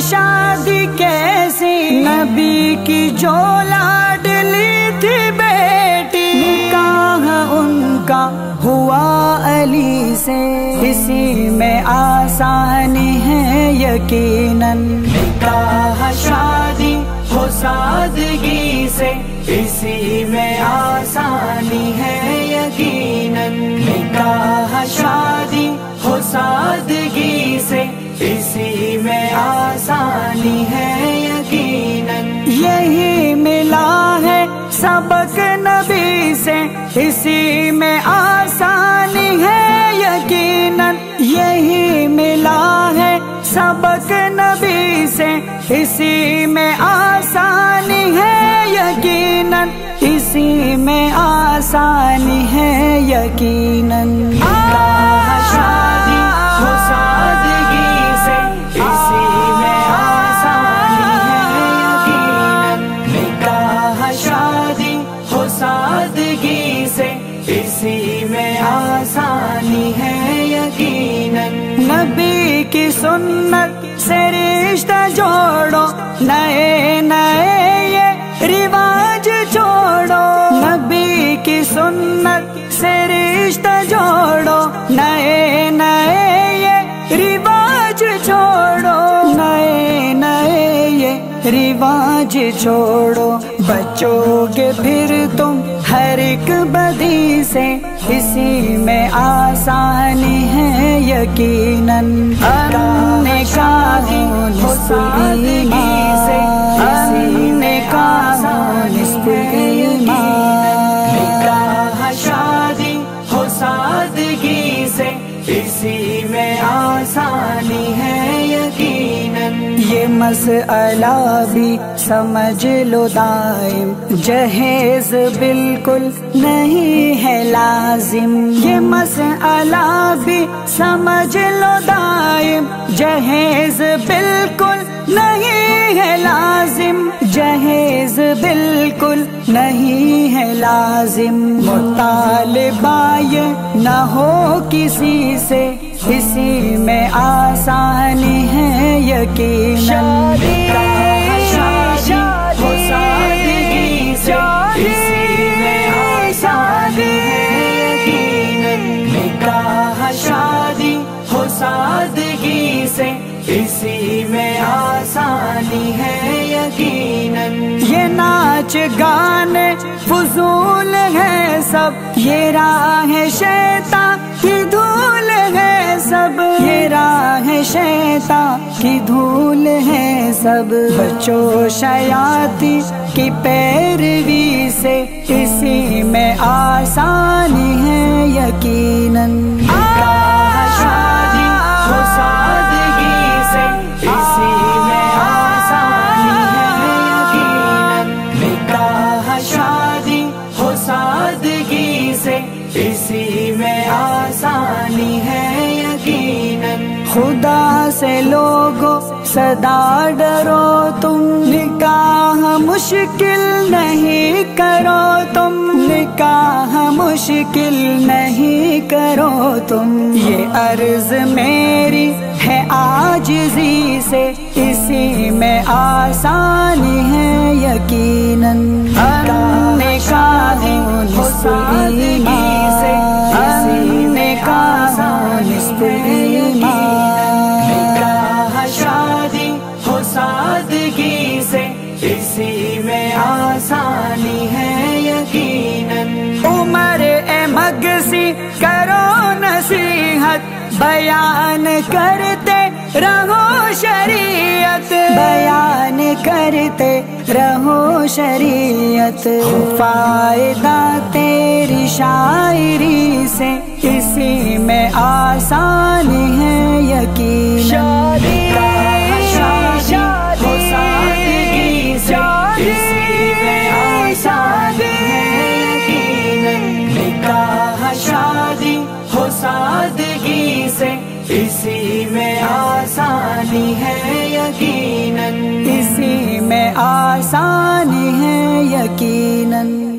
शादी कैसी? नबी की जो लाडली थी बेटी। निकाह उनका हुआ अली से। इसी में आसानी है यकीनन। निकाह शादी हो सादगी से। इसी में आसानी है यकीनन। निकाह शादी हो सादगी से। इसी में आसानी है यकीनन। यही मिला है सबक नबी से। इसी में आसानी है यकीनन। यही मिला है सबक नबी से। इसी में आसानी है यकीनन। इसी में आसानी है यकीनन। में आसानी है यकीनन। नबी की सुन्नत से रिश्ता जोड़ो, नए नए ये रिवाज छोड़ो नबी की सुन्नत से रिश्ता जोड़ो, नए नए ये रिवाज छोड़ो नए नए ये रिवाज छोड़ो बचोगे फिर तुम एक बदी से इसी में आसानी है यकीनन। हमने सादगी से हमने शादी हो सादगी से, इसी मसला भी समझ लो दाइम जहेज बिल्कुल नहीं है लाजिम। ये मसला भी समझ लो दाइम जहेज बिल्कुल नहीं है लाजिम। जहेज बिल्कुल नहीं है लाजिम। मुतालिबाय न हो किसी से। इसी में आसानी है यकीन शादी शादी सादगी से इसी में आसानी यकीनन। निकाह शादी हो सादगी से इसी में आसानी है यकीनन। ये नाच गाने फजूल है सब। ये राह शैता की धूल है सब। ये राह शैता की धूल है सब। बच्चो शयाती की पैरवी से। इसी में आसानी है यकीनन। से इसी में आसानी है यकीनन। खुदा से लोगो, सदा डरो तुम। निकाह मुश्किल नहीं करो तुम। निकाह मुश्किल नहीं करो तुम। ये अर्ज़ मेरी है आजिजी से। इसी में आसानी है यकीनन। शादी सादगी से आसानी है उमर ए मगसी करो बयान करते रहो शरीयत। करते रहो शरीयत। फ़ायदा तेरी शायरी से इसी में आसानी है यकीन। शादी हो है हो सादगी से इसी में आसानी है यकीनन इसी में आसानी है यकीनन।